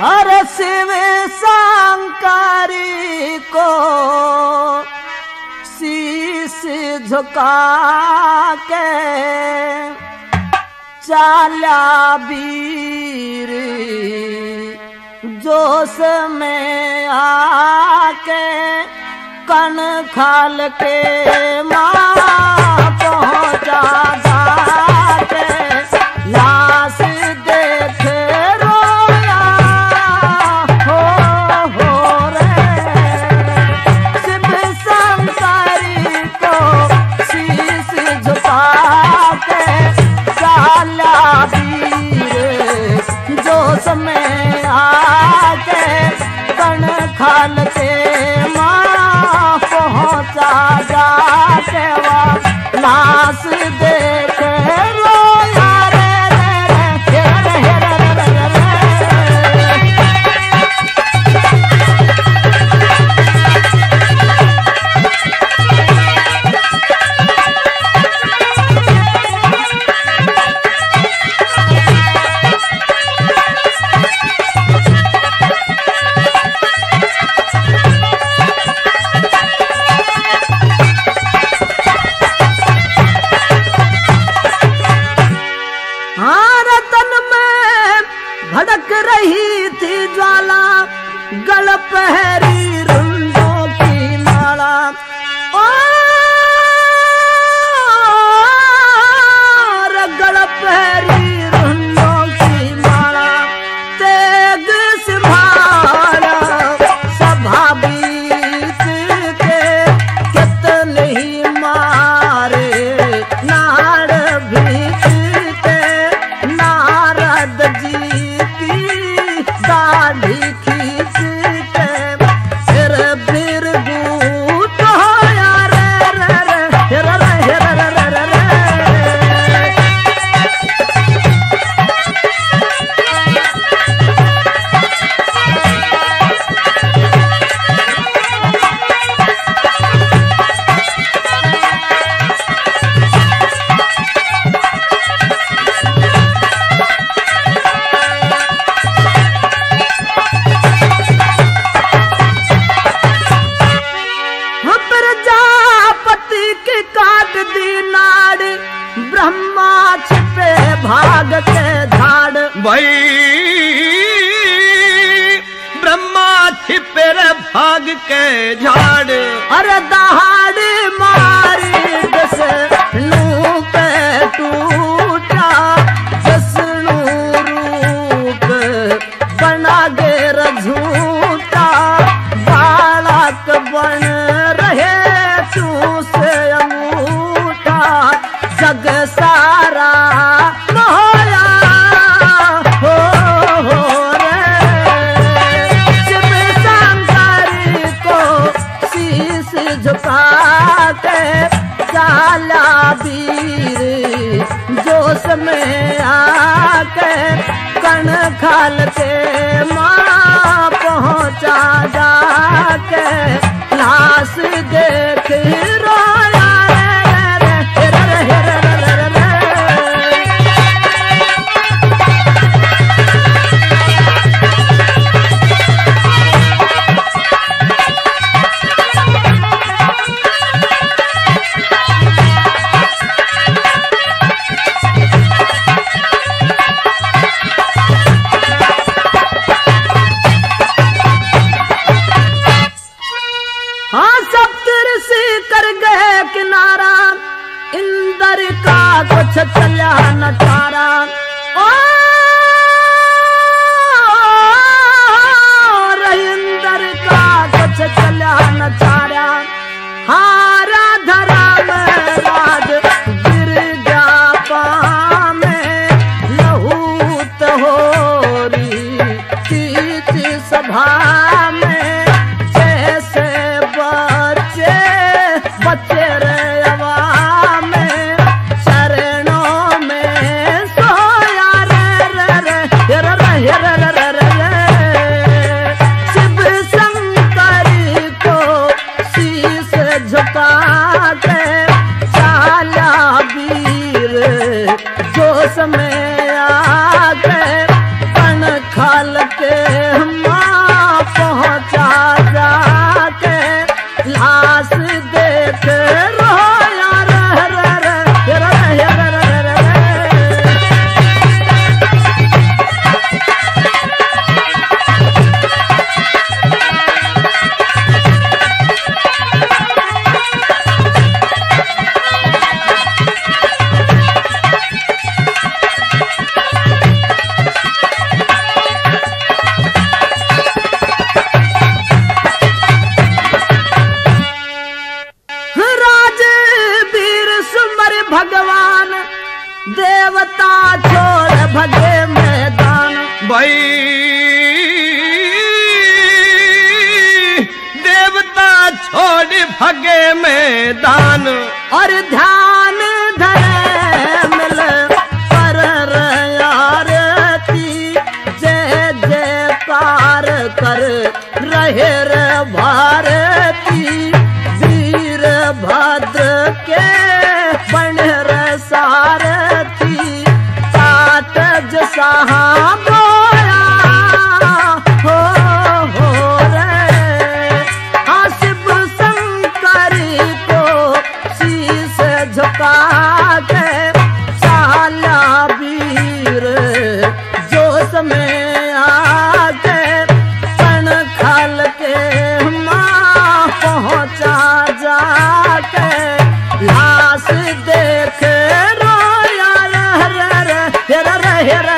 हर शिव शंकारी को शीश झुका के चाला वीर जोश में आके कन खाल के माँ वही। ब्रह्मा छिपेर भाग के झाड़। अरे दहाड़ मारी समय कर का कुछ चला न तारा। ओ रहिंदर का कुछ चला न हाँ मैदान और ध्यान धरे मिल पर आरती जय जयकार कर रहे रे भारती। वीर भद्र के बन रे सारथी। सात जसाहा Tierra